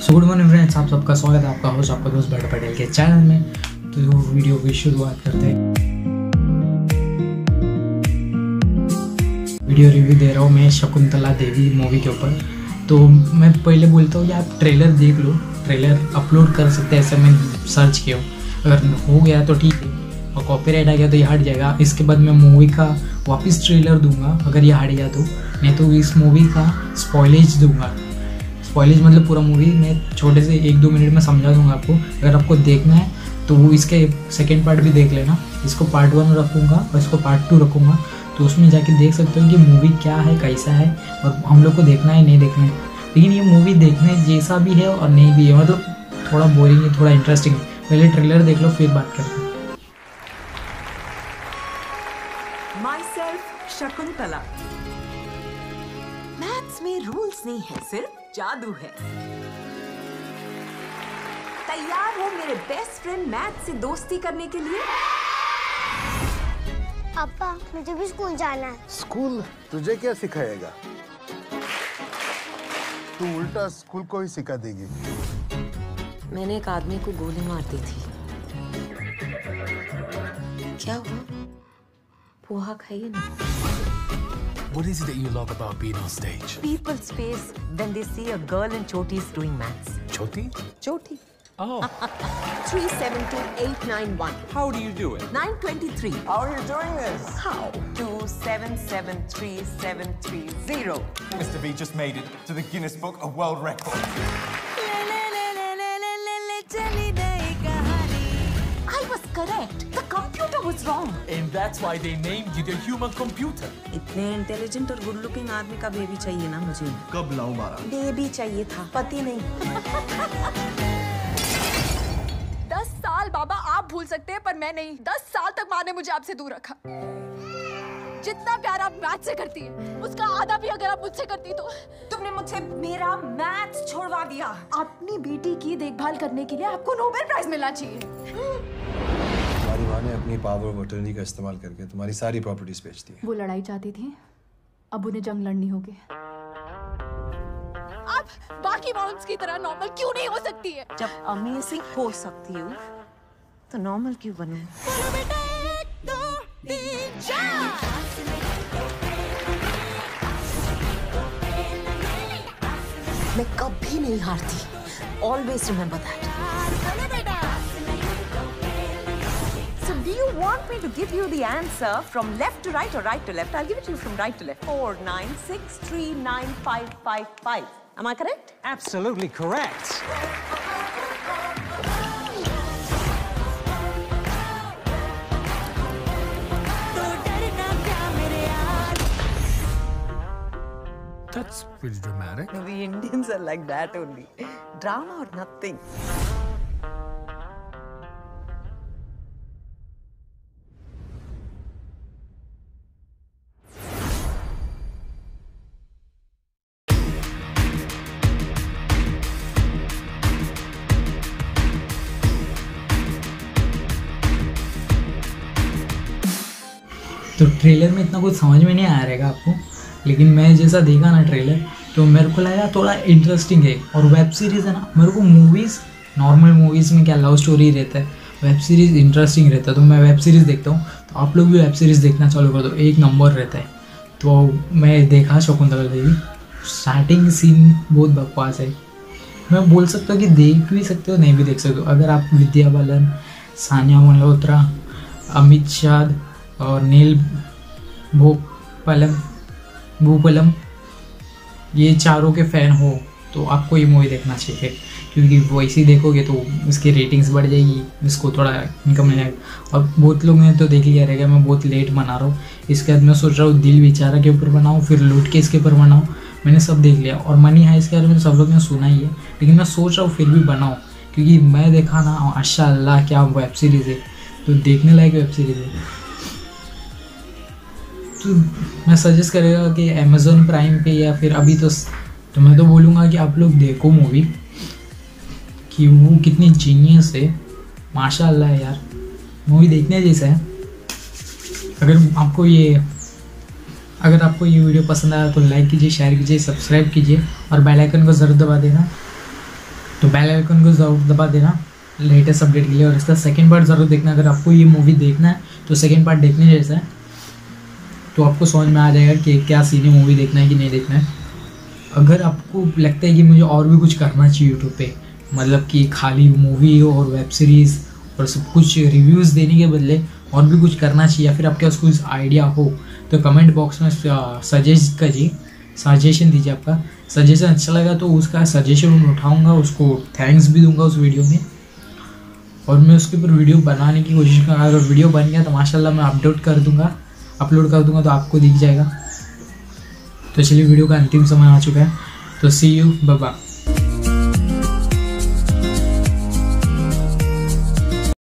So good morning friends आप सबका स्वागत है आपका होस्ट आपका दोस्त बड़ा पटेल के चैनल में। तो वीडियो की शुरुआत करते हैं। वीडियो रिव्यू दे रहा हूँ मैं शकुंतला देवी मूवी के ऊपर। तो मैं पहले बोलता हूँ कि आप ट्रेलर देख लो। ट्रेलर अपलोड कर सकते हैं, ऐसे मैं सर्च किया अगर हो गया तो ठीक है। और कॉपीराइट आ गया तो ये हट जाएगा। इसके बाद मैं मूवी का वापस ट्रेलर दूँगा, अगर ये हट गया तो। नहीं तो इस मूवी का स्पॉइलेज दूँगा। स्पॉइलेज मतलब पूरा मूवी मैं छोटे से एक दो मिनट में समझा दूँगा आपको। अगर आपको देखना है तो वो इसके सेकेंड पार्ट भी देख लेना। इसको पार्ट वन रखूँगा और इसको पार्ट टू रखूँगा। तो उसमें जाके देख सकते हो कि मूवी क्या है, कैसा है, और हम लोग को देखना है, नहीं देखना है। लेकिन ये मूवी देखने जैसा भी है और नहीं भी है मतलब थोड़ा बोरिंग है, थोड़ा इंटरेस्टिंग है। पहले ट्रेलर देख लो, फिर बात करते हैं। शकुंतला मैथ्स में रूल्स नहीं है, सिर्फ़ जादू है। तैयार हो मेरे बेस्ट फ्रेंड मैथ से दोस्ती करने के लिए? पापा मुझे भी स्कूल जाना है। स्कूल? तुझे क्या सिखाएगा? तू उल्टा स्कूल को ही सिखा देगी। मैंने एक आदमी को गोली मार दी थी। क्या हुआ? पोहा खाइए ना। What is it that you love about being on stage? People's face when they see a girl in chotis doing maths. Choti? Choti. Oh, 372891. how do you do it? 923. How are you doing this? How? 2773730. Mr. V just made it to the Guinness Book of World Records. Wrong. And that's why they named you the human computer. इतने intelligent और good looking आदमी का baby चाहिए ना मुझे। कब लाऊं मारा बेबी चाहिए था पति नहीं। दस साल बाबा आप भूल सकते हैं पर मैं नहीं। दस साल तक माँ ने मुझे आपसे दूर रखा। जितना प्यार आप मैथ से करती है उसका आधा भी अगर आप मुझसे करती तो। तुमने मुझसे मेरा मैथ्स छोड़वा दिया। अपनी बेटी की देखभाल करने के लिए आपको नोबेल प्राइज मिलना चाहिए। तुम्हारी माँ ने अपनी पावर ऑफ़ अटर्नी का इस्तेमाल करके तुम्हारी सारी प्रॉपर्टीज़ बेच दी वो लड़ाई चाहती थी। अब उन्हें जंग लड़नी होगी। आप बाकी मॉम्स की तरह नॉर्मल क्यों नहीं हो सकती है? जब अमेजिंग हो सकती हूँ तो नॉर्मल क्यों बनूं? मैं कभी नहीं हारती। Always remember that So do you want me to give you the answer from left to right or right to left? I'll give it to you from right to left. Four nine six three nine five five five. Am I correct? Absolutely correct. That's pretty dramatic. No, we Indians are like that only. Drama or nothing. तो trailer में इतना कुछ समझ में नहीं आया रहेगा आपको, लेकिन मैं जैसा देखा ना ट्रेलर तो मेरे को लगा थोड़ा इंटरेस्टिंग है। और वेब सीरीज़ है ना, मेरे को मूवीज़ नॉर्मल मूवीज़ में क्या लव स्टोरी रहता है वेब सीरीज़ इंटरेस्टिंग रहता है। तो मैं वेब सीरीज़ देखता हूँ तो आप लोग भी वेब सीरीज़ देखना चालू कर दो, एक नंबर रहता है। तो मैं देखा शकुंतला देवी। स्टार्टिंग सीन बहुत बकवास है। मैं बोल सकता हूँ कि देख भी सकते हो, नहीं भी देख सकते हो। अगर आप विद्या बालन, सानिया मल्होत्रा, अमित शाह और नील भोपलम, भूपलम, ये चारों के फ़ैन हो तो आपको ये मूवी देखना चाहिए, क्योंकि वैसे देखोगे तो उसकी रेटिंग्स बढ़ जाएगी इसको थोड़ा इनकम मिल जाएगा और बहुत लोग ने तो देख लिया रहेगा मैं बहुत लेट बना रहा हूँ, इसके बाद मैं सोच रहा हूँ दिल बेचारा के ऊपर बनाऊँ, फिर लूट के इसके ऊपर बनाऊँ। मैंने सब देख लिया और मनी है इसके बारे में सब लोग ने सुना ही है, लेकिन मैं सोच रहा हूँ फिर भी बनाऊँ, क्योंकि मैं देखा ना माशा क्या वेब सीरीज़ है। तो देखने लायक वेब सीरीज़ है। तो मैं सजेस्ट करेगा कि अमेजोन प्राइम पे या फिर अभी तो तो मैं तो बोलूँगा कि आप लोग देखो मूवी कि वो कितनी जीनियस है। माशाल्लाह यार। मूवी देखने जैसा है। अगर आपको ये, अगर आपको ये वीडियो पसंद आया तो लाइक कीजिए शेयर कीजिए सब्सक्राइब कीजिए और बेल आइकन को ज़रूर दबा देना। तो बेल आइकन को ज़रूर दबा देना लेटेस्ट अपडेट के लिए और इसका सेकंड पार्ट ज़रूर देखना। अगर आपको ये मूवी देखना है तो सेकंड पार्ट देखने जैसा है। तो आपको समझ में आ जाएगा कि क्या सीन है मूवी देखना है कि नहीं देखना है। अगर आपको लगता है कि मुझे और भी कुछ करना चाहिए यूट्यूब पे मतलब कि खाली मूवी और वेब सीरीज़ और सब कुछ रिव्यूज़ देने के बदले और भी कुछ करना चाहिए या फिर आपके पास कुछ आइडिया हो तो कमेंट बॉक्स में सजेस्ट कीजिए सजेशन दीजिए आपका। सजेशन अच्छा लगा तो उसका सजेशन मैं उठाऊँगा, उसको थैंक्स भी दूँगा उस वीडियो में। और मैं उसके ऊपर वीडियो बनाने की कोशिश करूँगा। अगर वीडियो बन गया तो माशाल्लाह मैं अपलोड कर दूँगा। अपलोड कर दूँगा तो आपको दिख जाएगा। तो चलिए वीडियो का अंतिम समय आ चुका है। तो सी यू बाबा